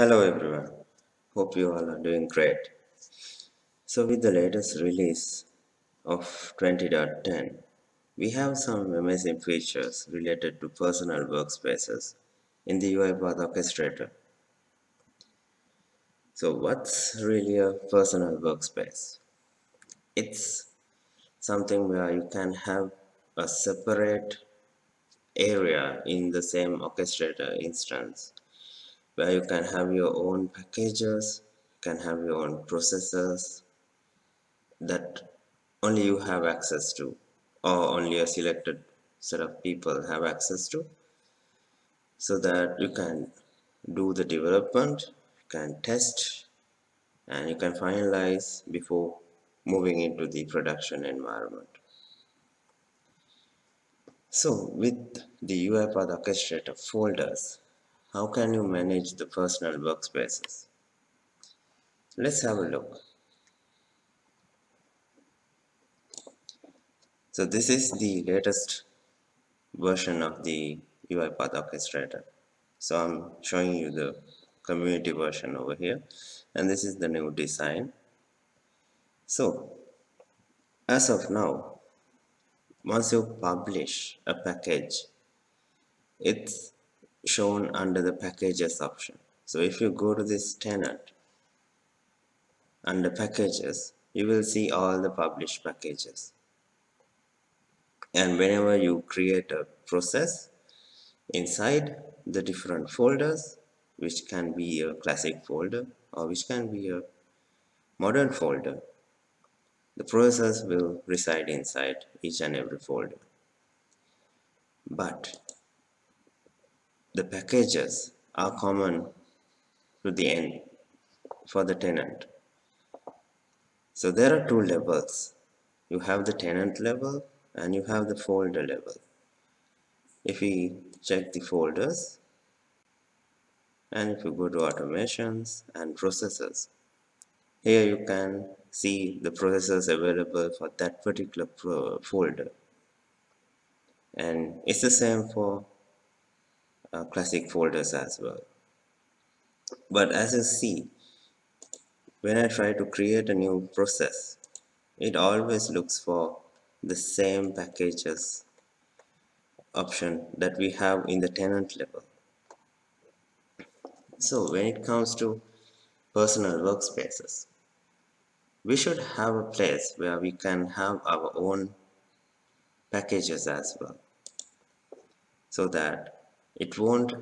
Hello everyone, hope you all are doing great. So with the latest release of 20.10, we have some amazing features related to personal workspaces in the UiPath Orchestrator. So what's really a personal workspace? It's something where you can have a separate area in the same orchestrator instance where you can have your own packages can have your own processors that only you have access to or only a selected set of people have access to so that you can do the development can test and you can finalize before moving into the production environment. So with the UiPath orchestrator folders how can you manage the personal workspaces? Let's have a look. So this is the latest version of the UiPath orchestrator. So I'm showing you the community version over here and this is the new design. So as of now, once you publish a package, it's shown under the packages option. So if you go to this tenant under packages, you will see all the published packages. And whenever you create a process inside the different folders, which can be a classic folder or which can be a modern folder, the process will reside inside each and every folder. But the packages are common to the end for the tenant. So there are two levels. You have the tenant level and you have the folder level. If we check the folders and if you go to automations and processes, here you can see the processes available for that particular folder. And it's the same for uh, classic folders as well. But as you see when I try to create a new process it always looks for the same packages option that we have in the tenant level. So when it comes to personal workspaces we should have a place where we can have our own packages as well so that it won't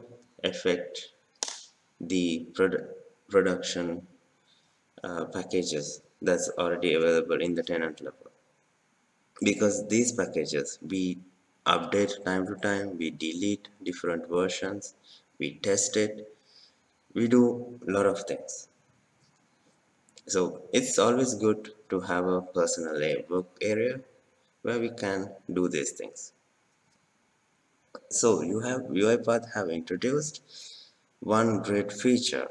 affect the produ production uh, packages that's already available in the tenant level. Because these packages we update time to time we delete different versions we test it we do a lot of things. So it's always good to have a personal work area where we can do these things so you have UiPath have introduced one great feature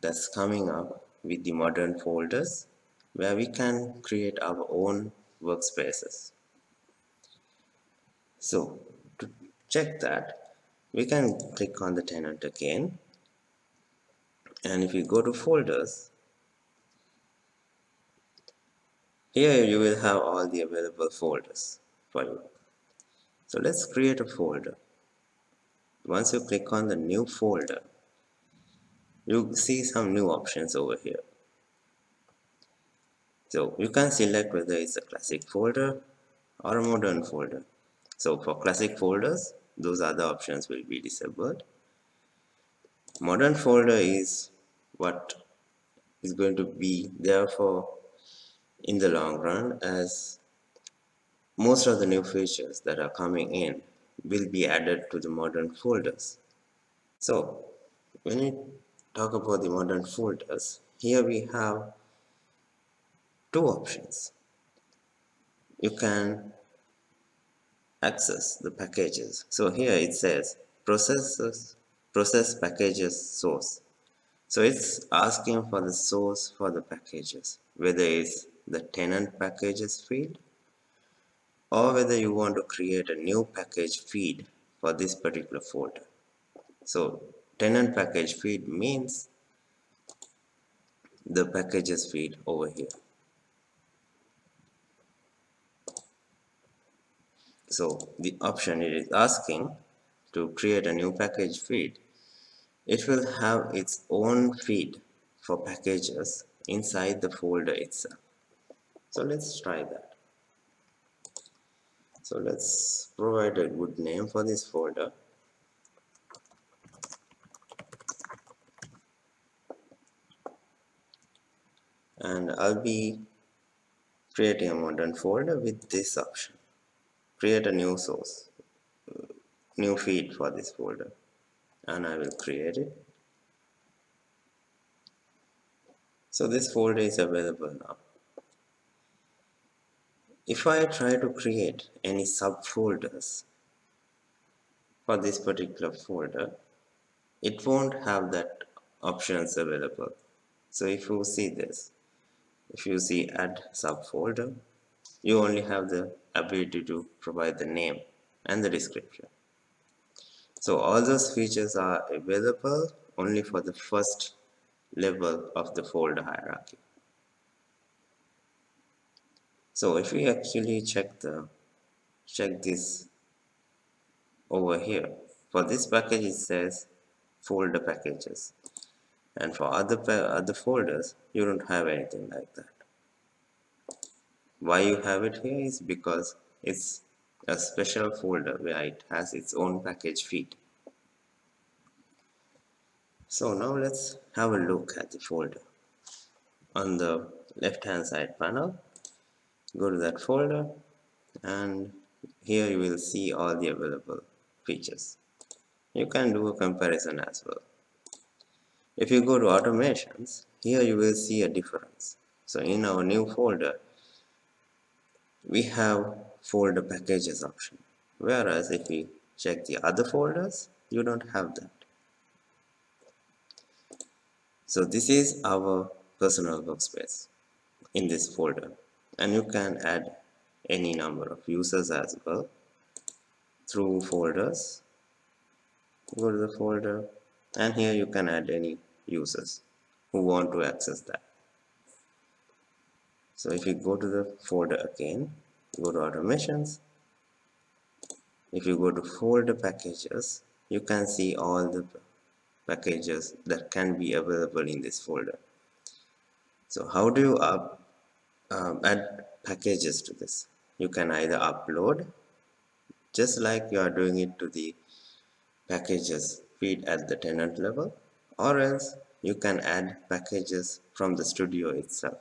that's coming up with the modern folders where we can create our own workspaces. So to check that we can click on the tenant again and if you go to folders here you will have all the available folders for you so let's create a folder. Once you click on the new folder, you see some new options over here. So you can select whether it's a classic folder or a modern folder. So for classic folders, those other options will be disabled. Modern folder is what is going to be there for in the long run as most of the new features that are coming in will be added to the modern folders. So when we talk about the modern folders, here we have two options. You can access the packages. So here it says processes, process packages source. So it's asking for the source for the packages, whether it's the tenant packages field or whether you want to create a new package feed for this particular folder. So tenant package feed means the packages feed over here. So the option it is asking to create a new package feed, it will have its own feed for packages inside the folder itself. So let's try that. So let's provide a good name for this folder. And I'll be creating a modern folder with this option. Create a new source, new feed for this folder. And I will create it. So this folder is available now. If I try to create any subfolders for this particular folder, it won't have that options available. So if you see this, if you see add subfolder, you only have the ability to provide the name and the description. So all those features are available only for the first level of the folder hierarchy. So if we actually check the check this over here, for this package it says folder packages and for other other folders you don't have anything like that. Why you have it here is because it's a special folder where it has its own package feed. So now let's have a look at the folder. On the left hand side panel go to that folder and here you will see all the available features. You can do a comparison as well. If you go to automations here you will see a difference. So in our new folder we have folder packages option whereas if we check the other folders you don't have that. So this is our personal workspace in this folder and you can add any number of users as well through folders. Go to the folder and here you can add any users who want to access that. So if you go to the folder again go to automations. If you go to folder packages you can see all the packages that can be available in this folder. So how do you up um, add packages to this. You can either upload just like you are doing it to the packages feed at the tenant level or else you can add packages from the studio itself.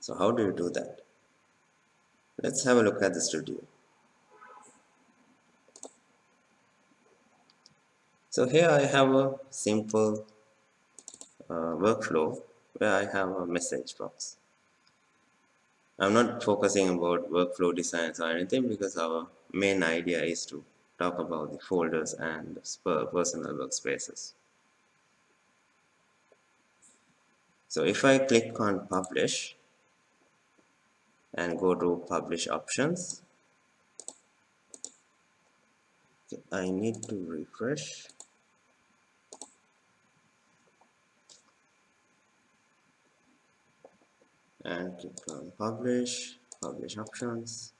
So how do you do that? Let's have a look at the studio. So here I have a simple uh, workflow where I have a message box. I'm not focusing about workflow designs or anything because our main idea is to talk about the folders and personal workspaces. So if I click on publish and go to publish options, I need to refresh and click on publish publish options.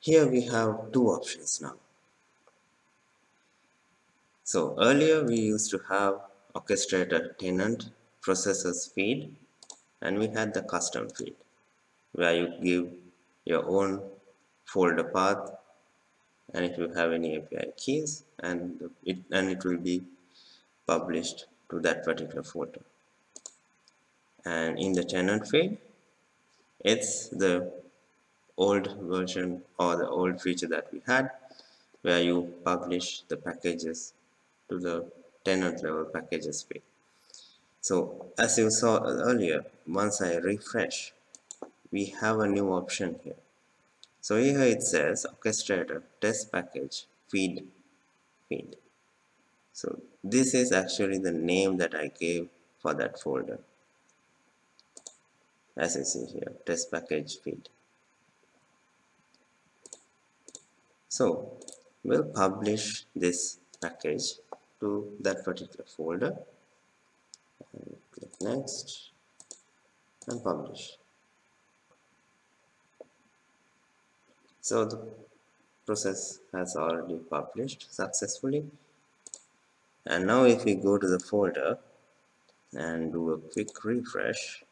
Here we have two options now. So earlier we used to have orchestrator tenant processes feed and we had the custom feed where you give your own folder path and if you have any API keys and it and it will be published to that particular folder and in the tenant feed it's the old version or the old feature that we had where you publish the packages to the tenant level packages feed so as you saw earlier once I refresh we have a new option here. So here it says orchestrator test package feed feed. So this is actually the name that I gave for that folder as you see here. Test package feed so we'll publish this package to that particular folder. And click next and publish. So the process has already published successfully. And now if we go to the folder and do a quick refresh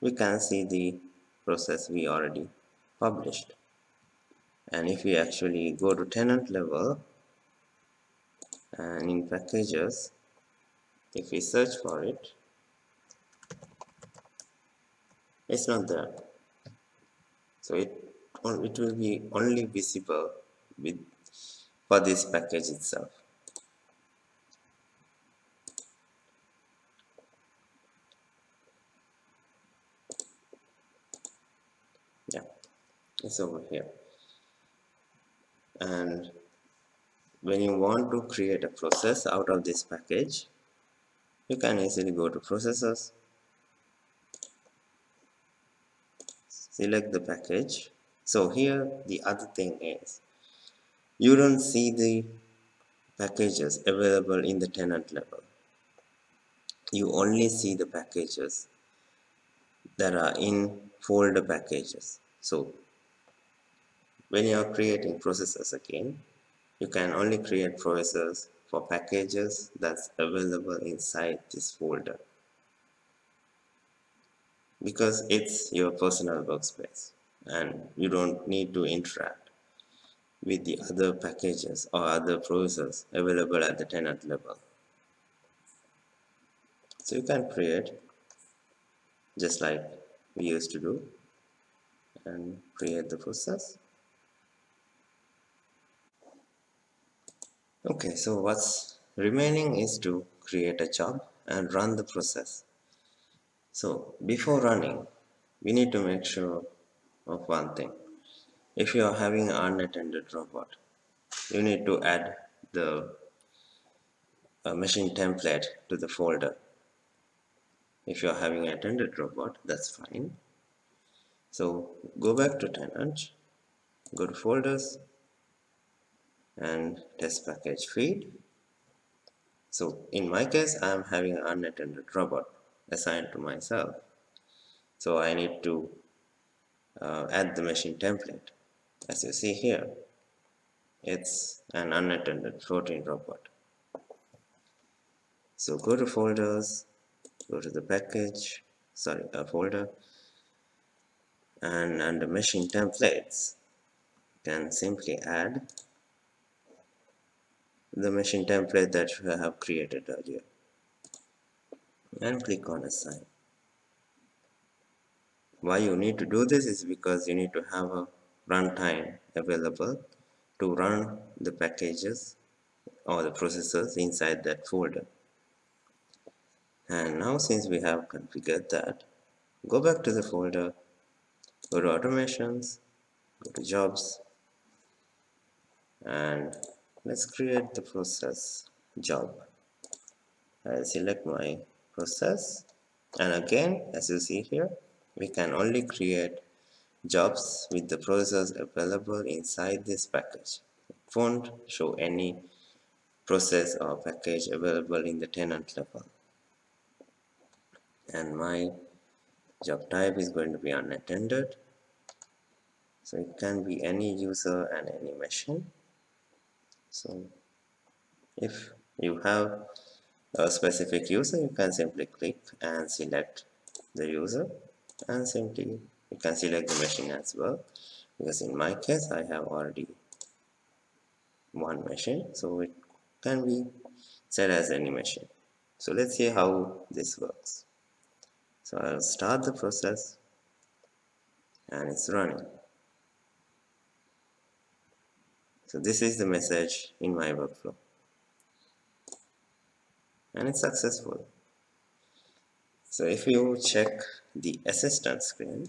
we can see the process we already published. And if we actually go to tenant level and in packages if we search for it it's not there. So it it will be only visible with for this package itself yeah it's over here. And when you want to create a process out of this package you can easily go to processes select the package. So here the other thing is you don't see the packages available in the tenant level. You only see the packages that are in folder packages. So when you are creating processes again you can only create processes for packages that's available inside this folder. Because it's your personal workspace and you don't need to interact with the other packages or other processes available at the tenant level. So you can create just like we used to do and create the process okay so what's remaining is to create a job and run the process. So before running we need to make sure of one thing. If you are having an unattended robot you need to add the uh, machine template to the folder. If you are having an attended robot that's fine. So go back to tenant go to folders and test package feed. So in my case I am having an unattended robot assigned to myself. So I need to uh, add the machine template. As you see here it's an unattended floating robot. So go to folders go to the package sorry a folder and under machine templates you can simply add the machine template that you have created earlier. And click on assign. Why you need to do this is because you need to have a runtime available to run the packages or the processes inside that folder. And now since we have configured that go back to the folder go to automations go to jobs and let's create the process job. I'll select my process and again as you see here we can only create jobs with the process available inside this package. It won't show any process or package available in the tenant level. And my job type is going to be unattended. So it can be any user and any machine so if you have a specific user you can simply click and select the user. And simply you can select the machine as well. Because in my case I have already one machine. So it can be set as any machine. So let's see how this works. So I'll start the process. And it's running so this is the message in my workflow. And it's successful. So if you check the assistant screen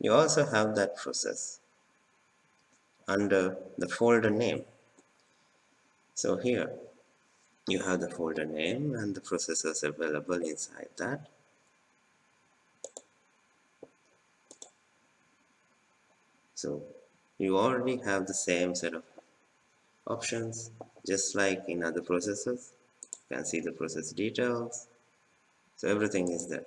you also have that process under the folder name. So here you have the folder name and the processes available inside that. So you already have the same set of options just like in other processes. You can see the process details. So everything is there.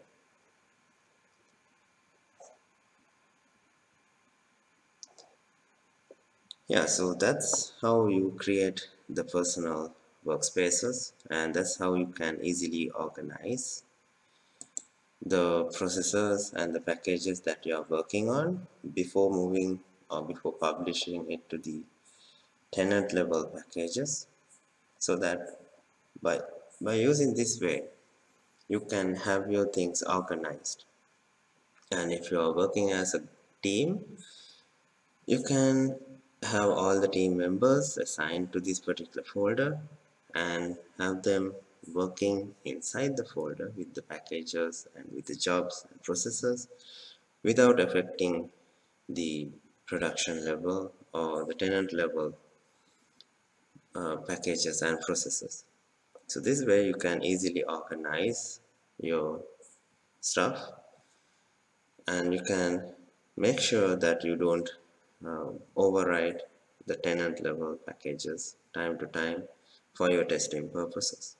Yeah so that's how you create the personal workspaces and that's how you can easily organize the processors and the packages that you are working on before moving or before publishing it to the tenant level packages so that by by using this way you can have your things organized. And if you are working as a team you can have all the team members assigned to this particular folder and have them working inside the folder with the packages and with the jobs and processes without affecting the production level or the tenant level uh, packages and processes. So this way you can easily organize your stuff and you can make sure that you don't uh, override the tenant level packages time to time for your testing purposes.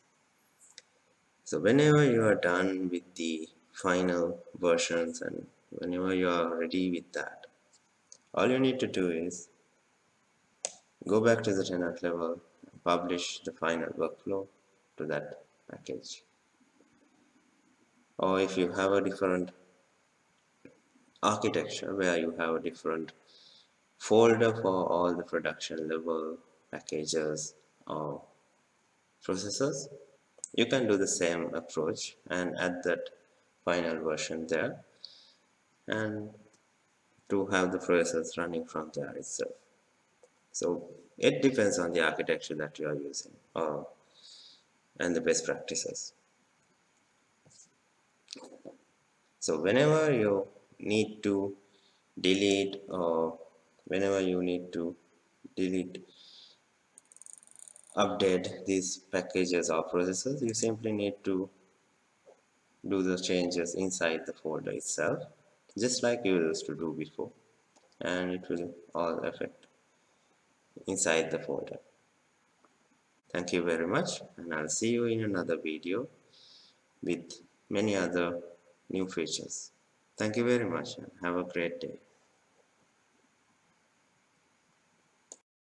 So whenever you are done with the final versions and whenever you are ready with that all you need to do is go back to the tenant level and publish the final workflow to that package. Or if you have a different architecture where you have a different folder for all the production level packages or processes you can do the same approach and add that final version there. And to have the process running from there itself. So it depends on the architecture that you are using or and the best practices. So whenever you need to delete or whenever you need to delete update these packages or processes you simply need to do the changes inside the folder itself just like you used to do before. And it will all affect inside the folder. Thank you very much and I'll see you in another video with many other new features. Thank you very much and have a great day